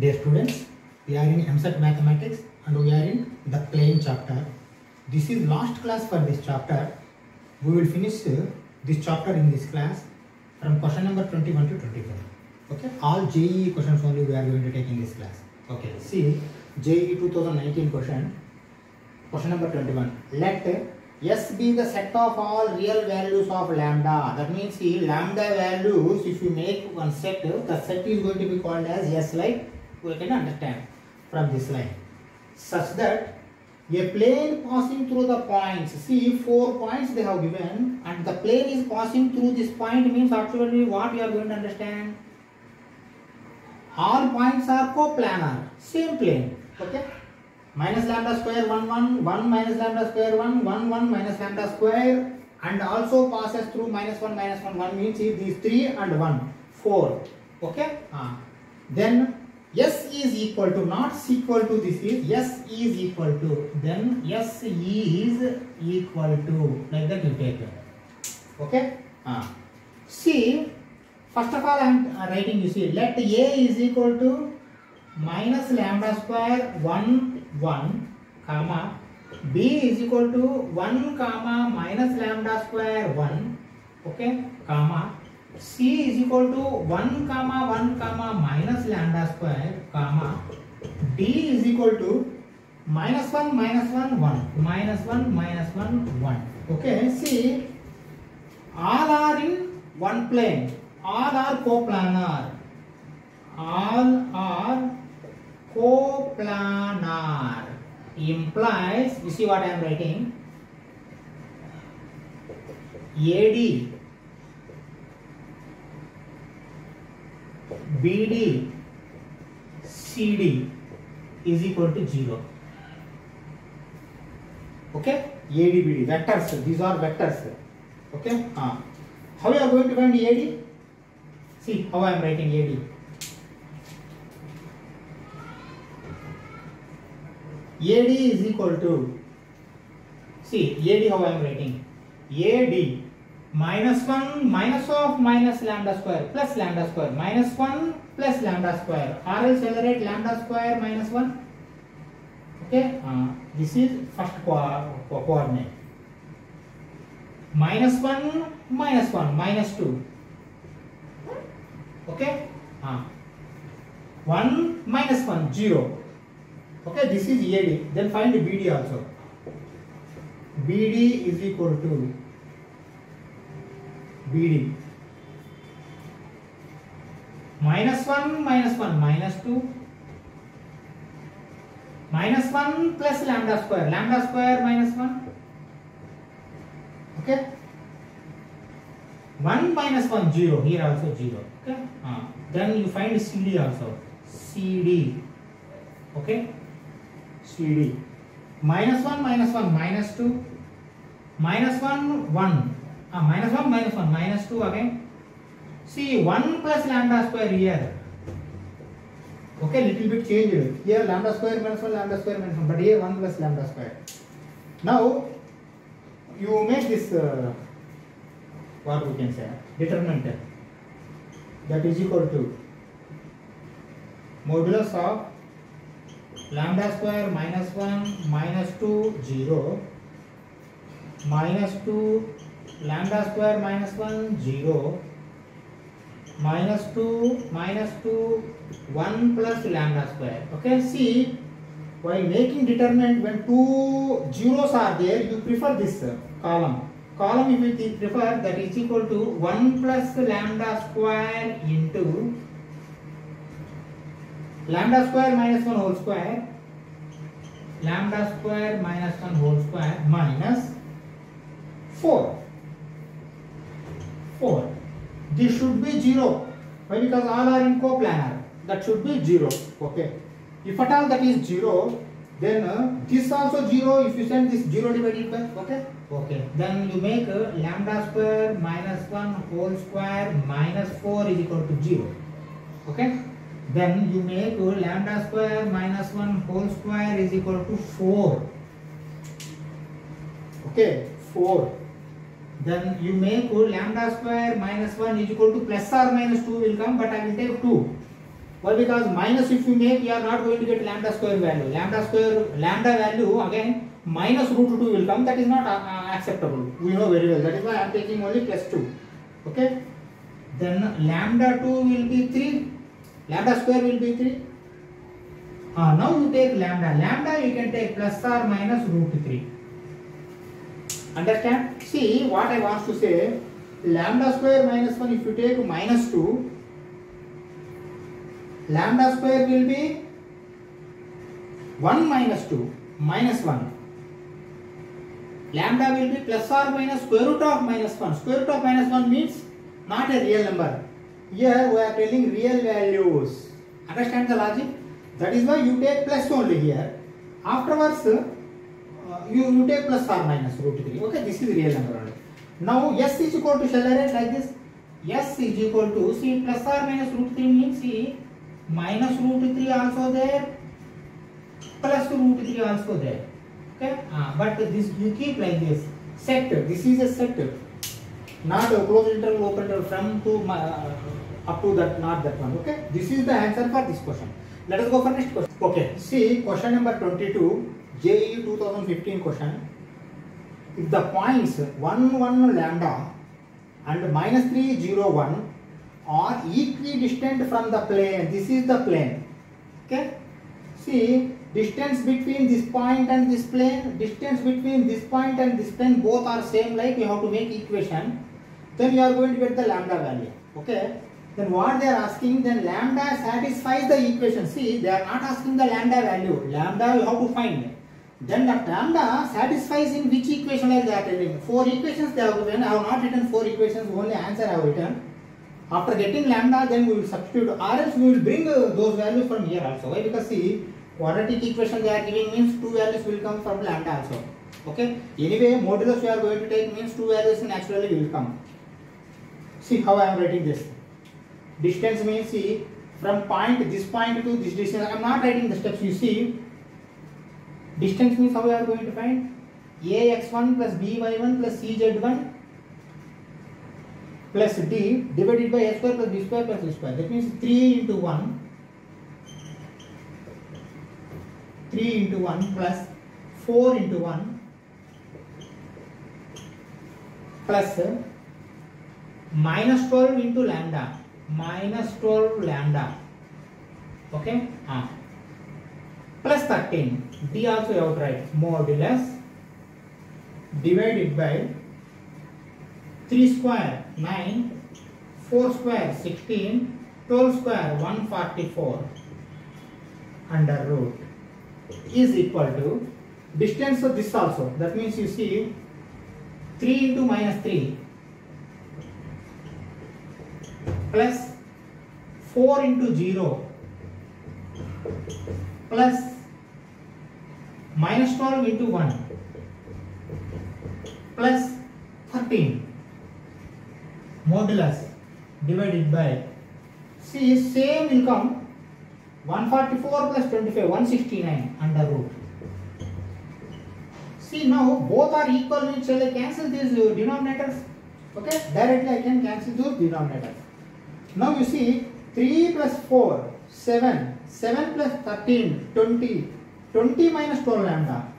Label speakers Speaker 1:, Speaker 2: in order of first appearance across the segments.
Speaker 1: Dear students, we are in EAMCET Mathematics and we are in the plane chapter. This is last class for this chapter. We will finish uh, this chapter in this class from question number 21 to 24. Okay, all JEE questions only we are going to take in this class. Okay, see JEE 2019 question. Question number 21. Let S be the set of all real values of lambda. That means see lambda values, if you make one set, the set is going to be called as S like we can understand from this line. Such that a plane passing through the points, see four points they have given and the plane is passing through this point means actually what you are going to understand? All points are coplanar, same plane. Okay? minus lambda square 1 1 1 minus lambda square 1 1 1 minus lambda square and also passes through minus 1 minus 1 1 means these 3 and 1 4 okay uh, then s is equal to not equal to this is s is equal to then s is equal to like that you take. It okay? Uh, see first of all i am writing you see let a is equal to minus lambda square 1 1 comma b is equal to 1 comma minus lambda square 1 okay comma c is equal to one comma one comma minus lambda square comma d is equal to minus one minus one one minus one minus one one okay see all are in one plane all are coplanar all are coplanar implies you see what i am writing ad BD CD is equal to 0 okay? AD BD vectors. These are vectors. Okay? Uh, how you are going to find AD see how I am writing AD AD is equal to see AD how I am writing? AD minus one minus of minus lambda square plus lambda square minus one plus lambda square R L सेलरेट lambda square minus one okay this is first coordinate minus one minus one minus two okay हाँ one minus one zero okay? This is ad then find bd also. Bd is equal to BD. Minus 1 minus 1 minus 2 minus 1 plus lambda square lambda square minus 1 okay 1 minus 1 0 here also 0 okay uh, then you find CD also CD okay CD. Minus 1, minus 1, minus 2. Minus 1, 1. Ah, minus 1, minus 1, minus 2 again. See, 1 plus lambda square here. Okay, little bit changed. Here lambda square minus 1, lambda square minus 1. But here 1 plus lambda square. Now, you make this, uh, what we can say, determinant. That is equal to modulus of lambda square minus 1 minus 2 0 minus 2 lambda square minus 1 0 minus 2 minus 2 1 plus lambda square okay see while making determinant when two zeros are there you prefer this uh, column column if you prefer that is equal to 1 plus lambda square into lambda square minus 1 whole square lambda square minus 1 whole square minus 4 4 this should be 0 why? Because all are in coplanar. That should be 0 okay. If at all that is 0 then uh, this also 0 if you send this 0 divided by okay. Okay. Then you make uh, lambda square minus 1 whole square minus 4 is equal to 0 okay. Then you make lambda square minus 1 whole square is equal to 4 okay. 4 then you make lambda square minus 1 is equal to plus or minus 2 will come but I will take 2 Why? Because minus if you make, you are not going to get lambda square value. Lambda square, lambda value again minus root 2 will come. That is not uh, uh, acceptable. We know very well. That is why I am taking only plus 2. Okay. Then lambda 2 will be 3. Lambda square will be 3. Uh, now you take lambda. Lambda you can take plus or minus root 3. Understand? See what I want to say. Lambda square minus 1 if you take minus 2 lambda square will be 1 minus 2 minus 1 lambda will be plus or minus square root of minus 1 square root of minus 1 means not a real number. Here we are telling real values. Understand the logic? That is why you take plus only here. Afterwards you, you take plus or minus root 3 okay this is real number only. Now s is equal to shall I write like this? S is equal to see plus or minus root 3 means see minus root 3 also there plus root 3 also there. Okay? Uh, but this you keep like this. Set. This is a set. Not a closed interval open interval from to uh, up to that not that one. Okay? This is the answer for this question. Let us go for next question. Okay. See question number 22 JEE 2015 question if the points 1 1 lambda and minus 3 0 1 are equidistant from the plane. This is the plane. Okay. See, distance between this point and this plane, distance between this point and this plane, both are same. Like you have to make equation. Then you are going to get the lambda value. Okay. Then what they are asking, then lambda satisfies the equation. See, they are not asking the lambda value. Lambda you have to find. Then that lambda satisfies in which equation like they are telling. Four equations they have given. I have not written four equations. Only answer I have written. After getting lambda, then we will substitute or else we will bring uh, those values from here also. Why? Because see, quadratic equation they are giving means two values will come from lambda also. Okay. Anyway, modulus we are going to take means two values naturally will come. See how I am writing this. Distance means see from point this point to this distance. I am not writing the steps. You see, distance means how we are going to find ax1 plus by1 plus cz1 plus d divided by a square plus b square plus c square. That means 3 into 1. 3 into 1 plus 4 into 1 plus minus 12 into lambda. Minus 12 lambda. Okay? Ah. Plus 13. D also you have to write. Modulus divided by 3 square 9, 4 square 16, 12 square 144 under root is equal to distance of this also. That means you see 3 into minus 3 plus 4 into 0 plus minus 12 into 1 plus 13 modulus divided by see same will come 144 plus 25 169 under root see now both are equal means shall I cancel these uh, denominators okay directly I can cancel those denominators now you see 3 plus 4 7 7 plus 13 20 20 minus 12 lambda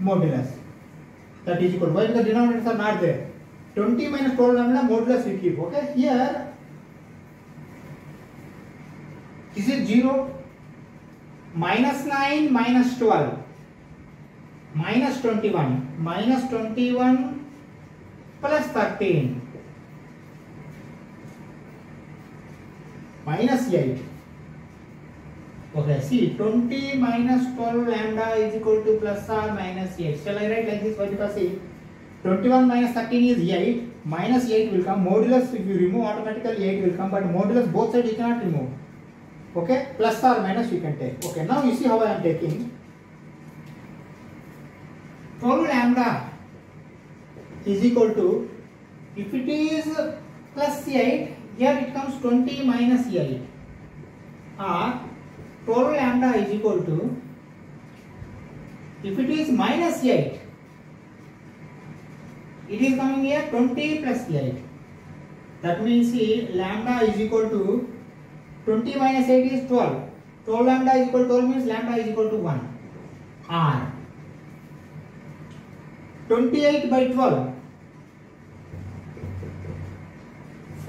Speaker 1: modulus that is equal. Why the denominators are not there? 20 minus 12 lambda modulus we keep. Okay. Here, this is it 0? Minus 9 minus 12 minus 21 minus 21 plus 13 minus 8 Okay, see 20 minus 12 lambda is equal to plus or minus 8. Shall I write like this? Why? Because see 21 minus 13 is 8, minus 8 will come. Modulus, if you remove automatically 8 will come, but modulus both sides you cannot remove. Okay, plus or minus you can take. Okay, now you see how I am taking 12 lambda is equal to, if it is plus 8, here it comes 20 minus 8. Or 12 lambda is equal to if it is minus 8 it is coming here 20 plus 8 That means see lambda is equal to 20 minus 8 is 12. 12 lambda is equal to 12 means lambda is equal to 1. R. 28 by 12.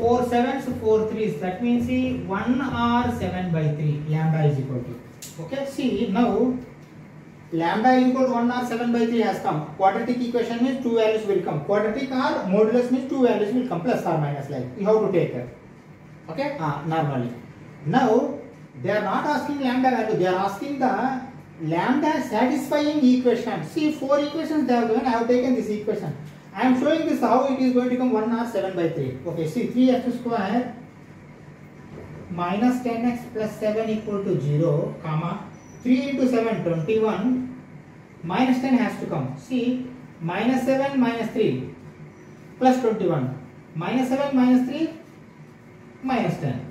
Speaker 1: 4 sevens, 4 threes. That means see 1 R 7 by 3. Lambda is equal to. Okay, see now lambda is equal to 1 or 7 by 3 has come. Quadratic equation means two values will come. Quadratic or modulus means two values will come plus or minus like you have to take it. Okay, ah, normally. Now they are not asking lambda value, they are asking the lambda satisfying equation. See four equations they have given, I have taken this equation. I am showing this how it is going to become 1 or 7 by 3. Okay, see 3x square minus 10x plus 7 equal to 0, comma 3 into 7 21 minus 10 has to come. See minus 7 minus 3 plus 21 minus 7 minus 3 minus 10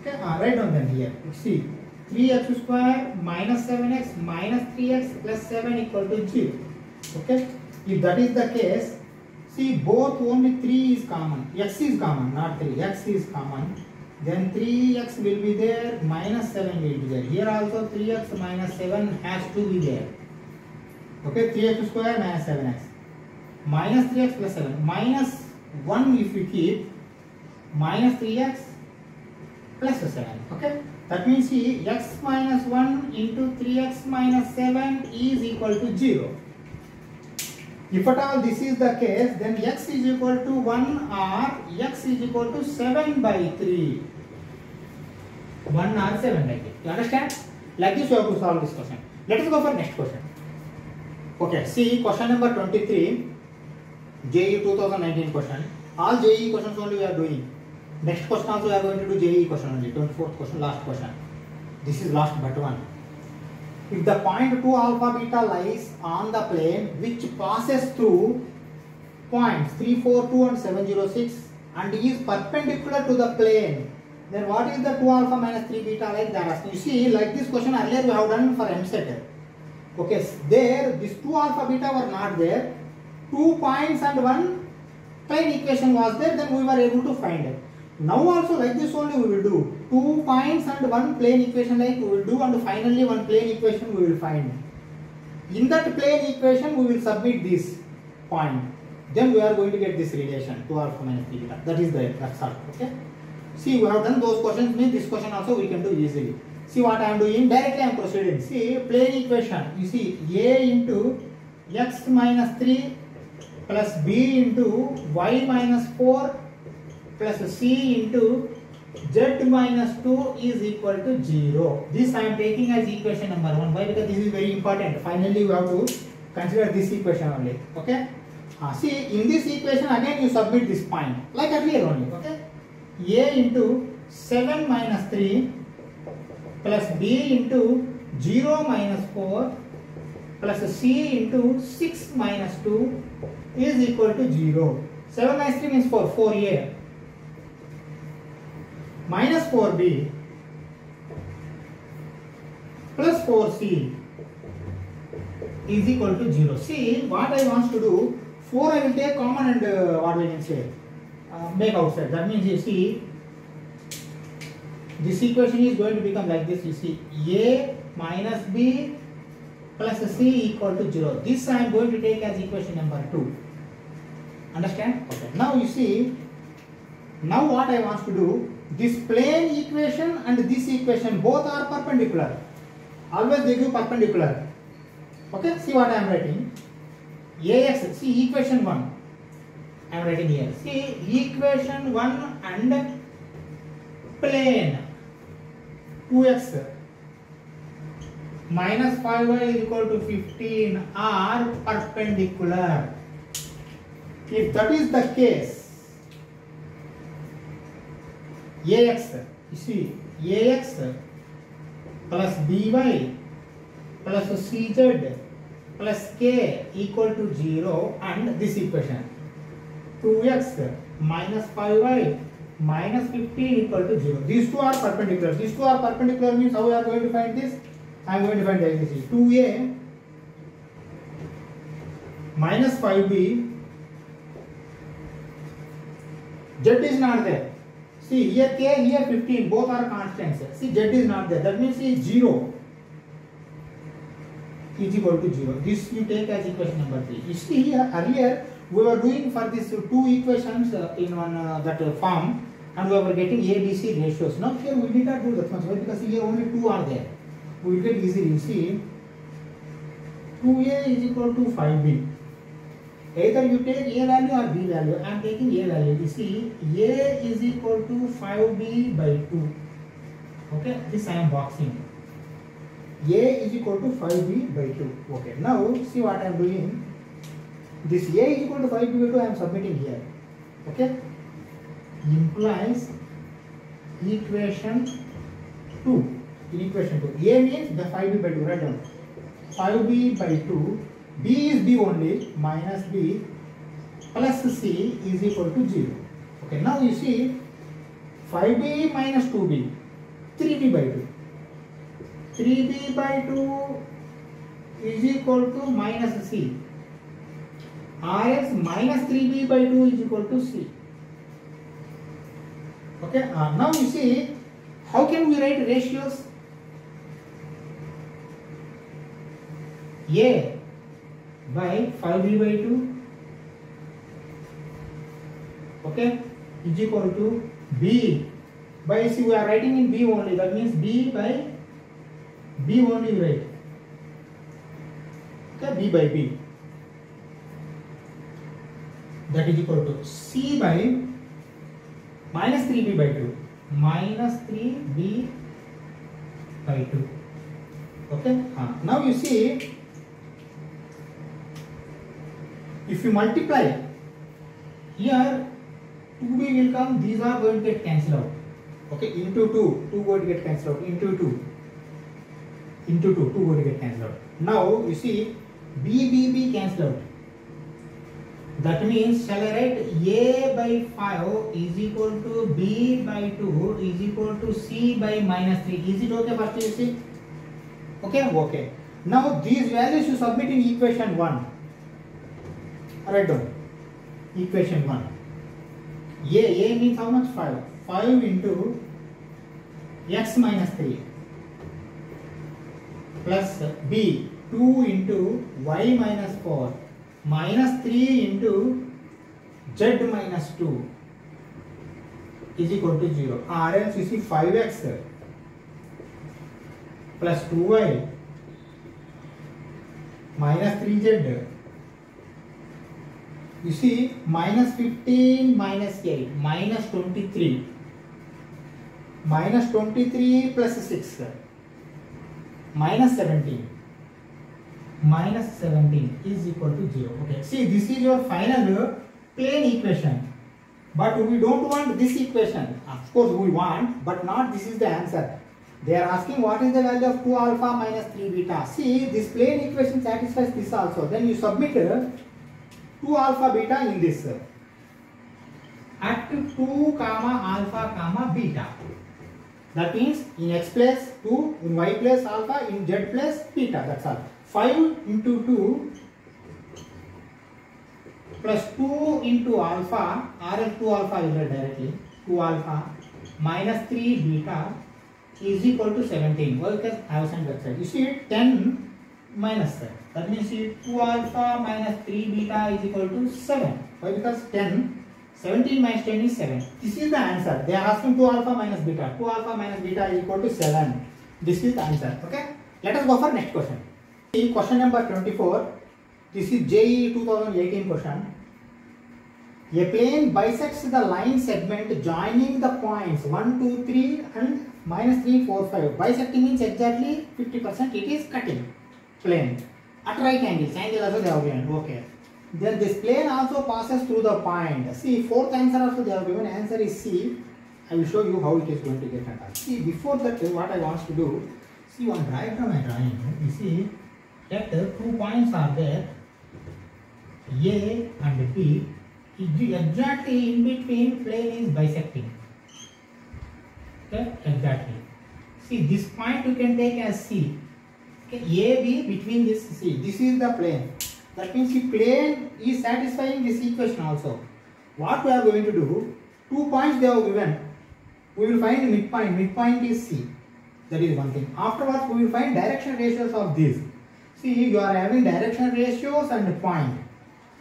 Speaker 1: okay uh, write down then here. See 3x square minus 7x minus 3x plus 7 equal to 0 okay if that is the case see both only 3 is common x is common not 3 x is common then 3x will be there minus 7 will be there here also 3x minus 7 has to be there okay 3x square minus 7x minus 3x plus 7 minus 1 if we keep minus 3x plus 7 okay that means see x minus 1 into 3x minus 7 is equal to 0 if at all this is the case, then x is equal to 1 or x is equal to 7 by 3. 1 or 7 by 3. You understand? Like this you have to solve this question. Let us go for next question. Okay, see question number 23. JEE 2019 question. All JEE questions only we are doing. Next question also we are going to do JEE question only. 24th question, last question. This is last but one. If the point 2 alpha beta lies on the plane which passes through points 3, 4, 2 and 706 and is perpendicular to the plane, then what is the 2 alpha minus 3 beta like that? You see, like this question earlier we have done for EAMCET. Okay, there this 2 alpha beta were not there. Two points and one plane equation was there, then we were able to find it. Now also like this only we will do. Two points and one plane equation like we will do and finally one plane equation we will find. In that plane equation we will submit this point. Then we are going to get this relation 2 alpha minus 3 beta. That is the that's all. Okay. See we have done those questions means this question also we can do easily. See what I am doing directly I am proceeding. See plane equation. You see a into x minus 3 plus b into y minus 4 plus c into z minus 2 is equal to 0. This I am taking as equation number 1. Why? Because this is very important. Finally, you have to consider this equation only. Okay? Uh, see, in this equation again you submit this point. Like earlier only. Okay? a into 7 minus 3 plus b into 0 minus 4 plus c into 6 minus 2 is equal to 0. 7 minus 3 means 4. 4a minus 4b plus 4c is equal to 0. See what I want to do 4 I will take common and uh, what we can say uh, make outside. That means you see this equation is going to become like this. You see a minus b plus c equal to 0. This I am going to take as equation number 2. Understand? Okay. Now you see now what I want to do this plane equation and this equation both are perpendicular. Always they give perpendicular. Okay, see what I am writing. AX, see equation 1. I am writing here. See equation 1 and plane 2x minus 5y is equal to 15 are perpendicular. If that is the case, A X इसी A X plus B Y plus C Z plus K equal to zero and this equation two X minus five Y minus 15 equal to 0 these two are perpendicular these two are perpendicular means how we are going to find this i am going to find like this 2a minus 5b z is not there See here K, here 15, both are constants. See Z is not there. That means see 0 is equal to 0. This you take as equation number 3. You see here earlier we were doing for these two equations uh, in one uh, that uh, form and we were getting A, B, C ratios. Now here we need not do that much Why? because here only two are there. We will get easily. You see 2A is equal to 5B. Either you take A value or B value. I am taking A value. You see A is equal to 5B by 2. Okay, this I am boxing. A is equal to 5B by 2. Okay, now see what I am doing. This A is equal to 5B by 2 I am submitting here. Okay, implies equation 2. In equation 2, A means the 5B by 2. Write down. 5B by 2. B is B only minus B plus C is equal to 0. Okay, now you see 5B minus 2B, 3B by 2. 3b by 2 is equal to minus c rs minus 3b by 2 is equal to c okay uh, now you see how can we write ratios a by 5b by 2 okay is equal to b by see we are writing in b only that means b by b only you write okay b by b that is equal to c by minus 3b by 2 minus 3b by 2 okay uh, now you see if you multiply here 2b will come these are going to get cancelled out. Okay into 2 2 going to get cancelled out into 2 into 2 2 going to get cancelled out. Now you see b b b cancel out. That means shall I write a by 5 is equal to b by 2 is equal to c by minus 3 is it okay first you see? Okay okay. Now these values you submit in equation 1 write down equation 1 a a means how much 5 5 into x minus 3 plus b 2 into y minus 4 minus 3 into z minus 2 is equal to 0 or else you see 5x plus 2y minus 3z you see minus 15 minus 8 minus 23 minus 23 plus 6 minus 17 minus 17 is equal to 0 okay. See this is your final plane equation. But we don't want this equation. Of course we want but not this is the answer. They are asking what is the value of 2 alpha minus 3 beta. See this plane equation satisfies this also. Then you submit 2 alpha beta in this at 2 comma alpha comma beta that means in x place 2 in y place alpha in z place beta that's all 5 into 2 plus 2 into alpha else 2 alpha is directly 2 alpha minus 3 beta is equal to 17 well because I have sent that side you see 10 minus that that means see 2 alpha minus 3 beta is equal to 7 why? Because 10 17 minus 10 is 7 this is the answer. They are asking 2 alpha minus beta. 2 alpha minus beta is equal to 7 this is the answer. Okay? Let us go for next question. See question number 24. This is JEE 2018 question. A plane bisects the line segment joining the points 1, 2, 3 and minus 3, 4, 5. Bisecting means exactly 50% it is cutting plane at right angles. Angle also they have given. Okay. Then this plane also passes through the point. See fourth answer also they have given. Answer is C. I will show you how it is going to get attacked. See before that what I want to do. See one diagram I am drawing. You see that two points are there A and B exactly in between plane is bisecting okay exactly see this point you can take as C okay AB between this C this is the plane that means the plane is satisfying this equation also what we are going to do Two points they have given. We will find midpoint. Midpoint is C. That is one thing. Afterwards, we will find direction ratios of these. See, you are having direction ratios and point.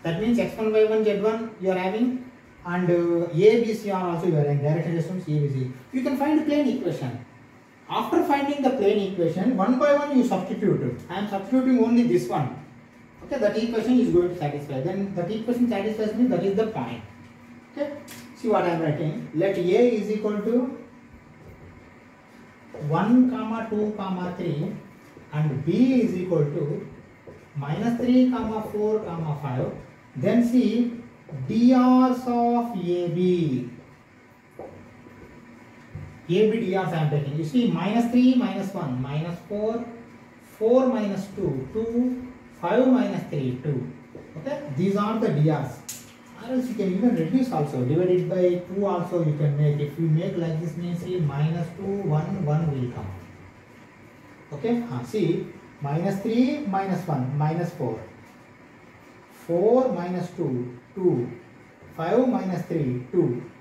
Speaker 1: That means x1, y1, z1 you are having and uh, a, b, c are also you are having direction ratios a, b, c. You can find plane equation. After finding the plane equation, one by one you substitute. I am substituting only this one. Okay, that equation is going to satisfy. Then that equation satisfies me, that is the point. Okay, see what I am writing. Let a is equal to 1 comma 2 comma 3 and b is equal to minus 3 comma 4 comma 5 then see drs of ab ab drs I am taking you see minus 3 minus 1 minus 4 4 minus 2 2 5 minus 3 2 okay these are the drs or else you can even reduce also divided by 2 also you can make if you make like this means see minus 2 1 1 will come okay uh, see minus 3 minus 1 minus 4 4 minus 2 2 5 minus 3 2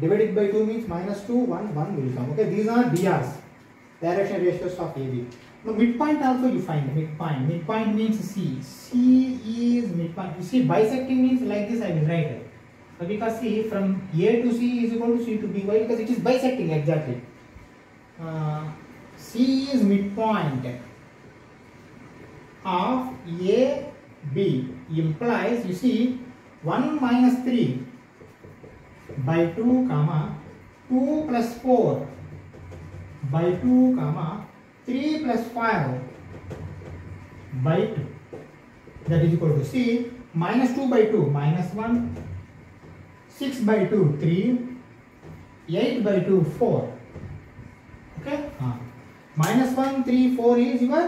Speaker 1: divided by 2 means minus 2 1 1 will come. Okay these are drs. Direction ratios of ab now midpoint also you find midpoint. Midpoint means c. C is midpoint. You see bisecting means like this i will write it. So because see from a to c is equal to c to b why? Because it is bisecting exactly. Uh, c is midpoint of a b. Implies you see 1 minus 3 by 2 comma 2 plus 4 by 2 comma 3 plus 5 by 2 that is equal to c minus 2 by 2 minus 1 6 by 2 3 8 by 2 4 okay uh, minus 1 3 4 is your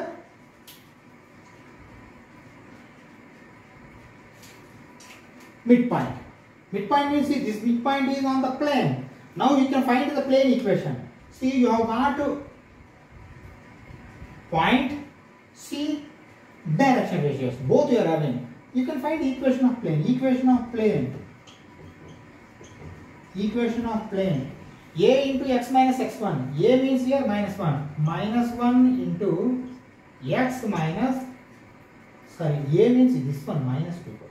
Speaker 1: midpoint. Midpoint means see, this midpoint is on the plane. Now you can find the plane equation. See you have got to point C direction ratios. Both you are having. You can find equation of plane. Equation of plane. Equation of plane. A into x minus x1. A means here minus 1. Minus 1 into x minus sorry A means this one minus 2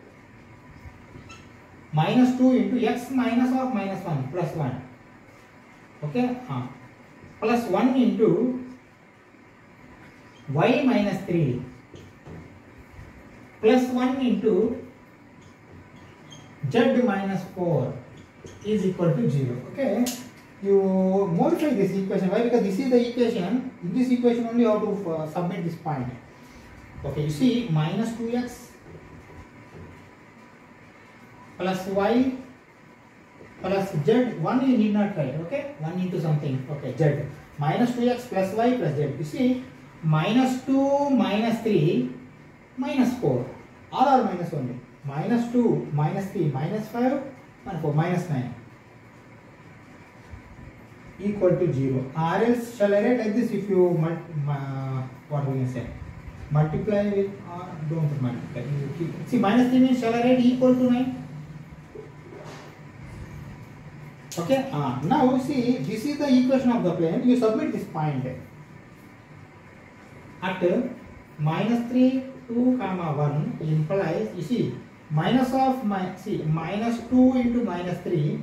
Speaker 1: minus 2 into x minus of minus 1 plus 1 okay? uh, plus 1 into y minus 3 plus 1 into z minus 4 is equal to 0 okay? You modify this equation. Why? Because this is the equation. In this equation only you have to uh, submit this point. Okay you see minus 2x plus y plus z 1 you need not write okay? 1 into something okay z. Minus 2x plus y plus z. You see minus 2 minus 3 minus 4 all are minus only. Minus 2 minus 3 minus 5 and 4 minus 9 equal to 0 or else shall I write like this if you uh, what we can say? Multiply with or don't multiply. See minus 3 means shall I write equal to 9 okay uh, now see this is the equation of the plane you submit this point at minus 3 2 comma 1 implies you see minus of my see minus 2 into minus 3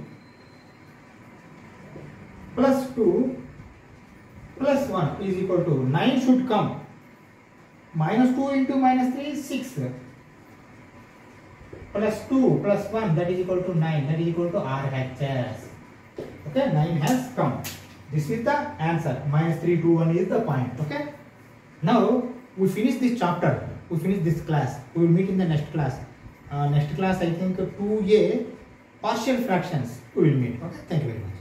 Speaker 1: plus 2 plus 1 is equal to 9 should come minus 2 into minus 3 is 6 plus 2 plus 1 that is equal to 9 that is equal to r RHS okay 9 has come. This is the answer. Minus 3 2 1 is the point. Okay? Now we finish this chapter. We finish this class. We will meet in the next class. Uh, next class i think 2a partial fractions we will meet. Okay? Thank you very much